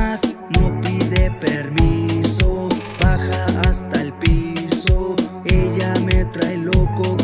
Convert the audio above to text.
más, no pide permiso, baja hasta el piso, ella me trae loco